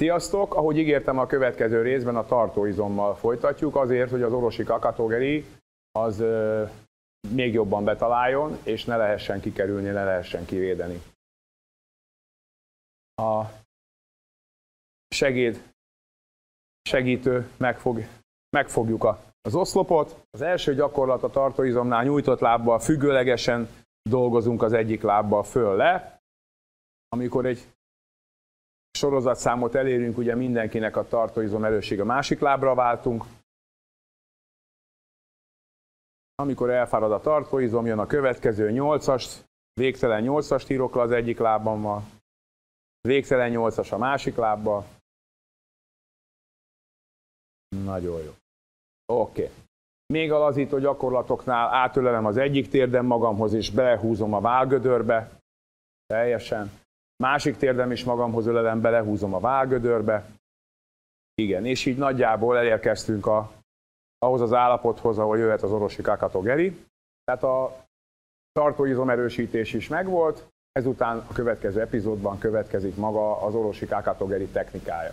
Sziasztok! Ahogy ígértem a következő részben a tartóizommal folytatjuk, azért, hogy az orosi kakatogeri az még jobban betaláljon, és ne lehessen kikerülni, ne lehessen kivédeni. A segéd, segítő megfog, megfogjuk a, az oszlopot. Az első gyakorlat a tartóizomnál nyújtott lábbal függőlegesen dolgozunk az egyik lábbal föl le. Amikor egy sorozatszámot elérünk, ugye mindenkinek a tartóizom erősség a másik lábra váltunk. Amikor elfárad a tartóizom, jön a következő 8-as, végtelen 8-as írok le az egyik lábammal, végtelen 8-as a másik lábbal. Nagyon jó. Oké. Okay. Még a lazító gyakorlatoknál átölelem az egyik térdem magamhoz, és belehúzom a válgödörbe. Teljesen. Másik térdem is magamhoz ölelem, belehúzom a válgödörbe. Igen, és így nagyjából elérkeztünk a, ahhoz az állapothoz, ahol jöhet az orosi kakatogeri. Tehát a tartóizom erősítés is megvolt, ezután a következő epizódban következik maga az orosi kakatogeri technikája.